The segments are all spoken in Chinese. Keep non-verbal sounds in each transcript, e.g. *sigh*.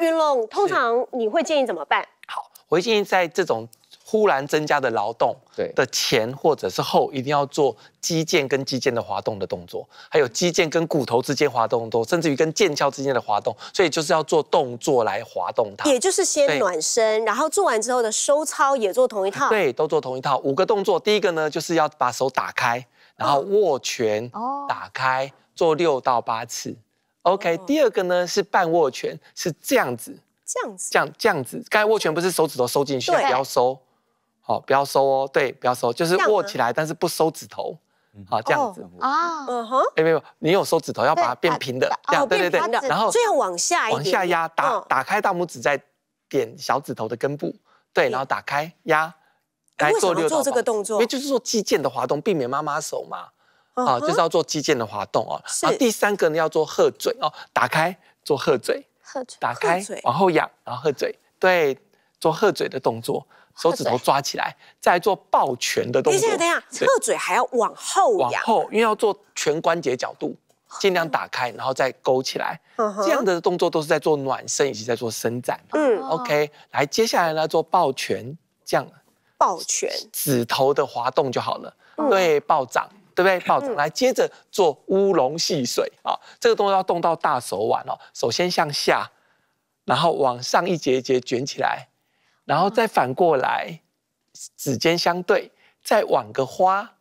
云龙，通常你会建议怎么办？好，我会建议在这种忽然增加的劳动对的前或者是后，一定要做肌腱跟肌腱的滑动的动作，还有肌腱跟骨头之间滑动作，甚至于跟腱鞘之间的滑动，所以就是要做动作来滑动它。也就是先暖身，然后做完之后的收操也做同一套。，对，都做同一套五个动作。第一个呢，就是要把手打开，然后握拳，哦打开，做六到八次。OK，、第二个呢是半握拳，是这样子，这样子。这样这样子。刚才握拳不是手指头收进去，对。不要收，好、不要收哦，对，不要收，就是握起来，但是不收指头，好，这样子。啊，嗯哼，哎，没有，你有收指头，要把它变平的，这样，对对对。然后所以要往下一往下压，打嗯。打开大拇指，再点小指头的根部，对，然后打开压，哎为什么要到做这个八动作？因为就是做肌腱的滑动，避免妈妈手嘛，啊，就是要做肌腱的滑动哦。是然后第三个呢，要做鹤嘴哦，打开做鹤嘴，喝嘴打开嘴往后仰，然后鹤嘴，对，做鹤嘴的动作，手指头抓起来，再做抱拳的动作。等一下，等一下，嘴还要往后仰，往后，因为要做全关节角度，尽量打开，然后再勾起来。这样的动作都是在做暖身以及在做伸展。嗯，OK，来，接下来呢做抱拳，这样抱拳，指头的滑动就好了。嗯对，抱掌，对不对？抱掌，来，接着做乌龙戏水啊，这个动作要动到大手腕哦。首先向下，然后往上一节一节卷起来，然后再反过来，指尖相对，再挽个花，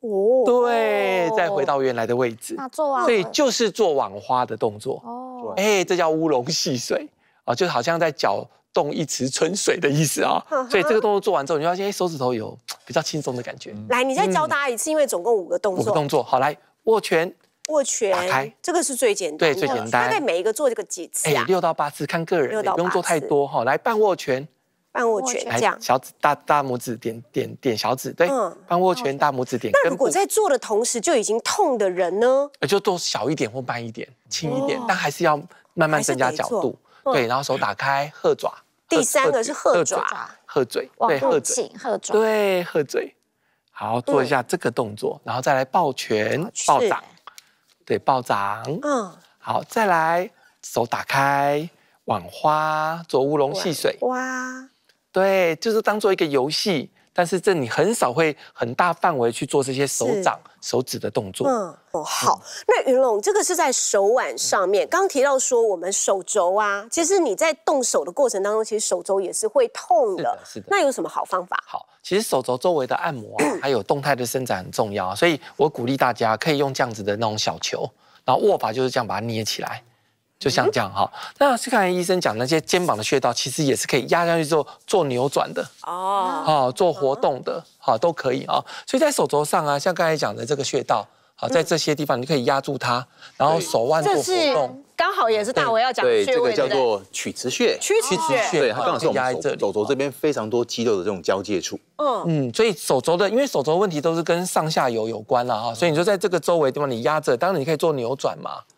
哦，对，再回到原来的位置。那做完所以就是做网花的动作。哦，哎，这叫乌龙戏水啊，就好像在搅动一池春水的意思啊。所以这个动作做完之后，你就发现哎手指头有比较轻松的感觉。来，你再教大家一次，因为总共五个动作，五个动作，好来握拳，握拳打开，这个是最简单的，对最简单大概每一个做这个几次哎啊？六到八次看个人，六到不用做太多哈。来半握拳，半握拳这样。小指大大拇指点点点小指，对嗯，半握拳大拇指点那如果，在做的同时就已经痛的人呢？呃就做小一点或慢一点，轻一点，但还是要慢慢增加角度。对，然后手打开，鹤爪。第三个是鹤爪鹤嘴，往对，鹤嘴。后倾，喝爪，对，鹤嘴。好，做一下这个动作，然后再来抱拳、抱掌，对，抱掌。嗯，好，再来手打开，往花，做乌龙戏水。哇，对，就是当做一个游戏，但是这你很少会很大范围去做这些手掌、手指的动作。嗯，哦，好。那云龙，这个是在手腕上面。刚刚提到说，我们手肘啊，其实你在动手的过程当中，其实手肘也是会痛的。是的是的那有什么好方法？好，其实手肘周围的按摩啊，还有动态的伸展很重要啊，所以我鼓励大家可以用这样子的那种小球，然后握法就是这样把它捏起来，就像这样哈。那是刚才医生讲那些肩膀的穴道，其实也是可以压下去之后做扭转的，哦，哦，做活动的，好都可以啊。所以在手肘上啊，像刚才讲的这个穴道，好，在这些地方你可以压住它，然后手腕做活这是动。刚好也是大伟要讲穴位，这个叫做曲池穴。曲池穴。对，它刚好是我们压在这里手手肘这边非常多肌肉的这种交界处。嗯，嗯，所以手肘的，因为手肘问题都是跟上下游有关了哈，所以你就在这个周围地方你压着，当然你可以做扭转嘛，哦，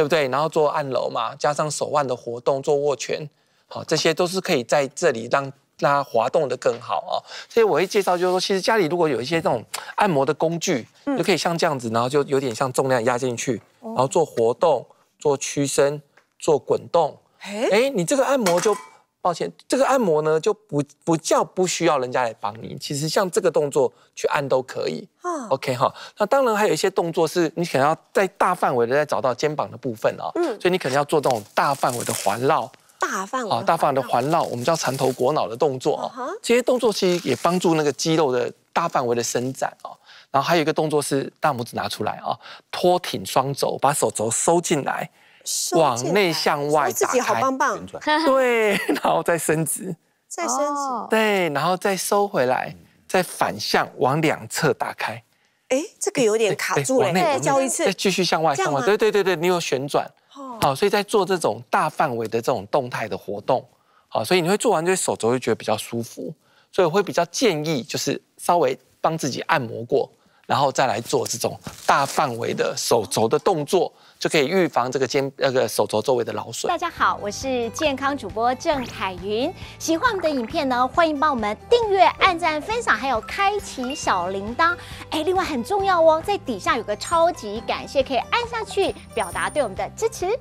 对不对？然后做按揉嘛，加上手腕的活动，做握拳，好，这些都是可以在这里让让它滑动的更好啊。所以我会介绍，就是说，其实家里如果有一些这种按摩的工具，就可以像这样子，然后就有点像重量压进去，然后做活动、做屈伸、做滚动。哎，哎，你这个按摩就。抱歉，这个按摩呢就不不叫不需要人家来帮你，其实像这个动作去按都可以。啊 OK 哈，那当然还有一些动作是你可能要在大范围的再找到肩膀的部分啊，嗯所以你可能要做这种大范围的环绕大范围啊，大范围的环绕，我们叫缠头裹脑的动作啊这些动作其实也帮助那个肌肉的大范围的伸展啊。然后还有一个动作是大拇指拿出来啊，托挺双肘，把手肘收进来，收往内向外说自己打开好棒棒 *laughs* 对，然后再伸直，再伸直，哦对，然后再收回来，再反向往两侧打开。哎，这个有点卡住了，再教一次再。继续向外向外，对对对对，你有旋转，哦好，所以在做这种大范围的这种动态的活动，好，所以你会做完这些手肘会觉得比较舒服，所以我会比较建议就是稍微帮自己按摩过，然后再来做这种大范围的手肘的动作，就可以预防这个肩那个手肘周围的劳损。大家好，我是健康主播郑凯云。喜欢我们的影片呢，欢迎帮我们订阅、按赞、分享，还有开启小铃铛。哎，另外很重要哦，在底下有个超级感谢，可以按下去表达对我们的支持。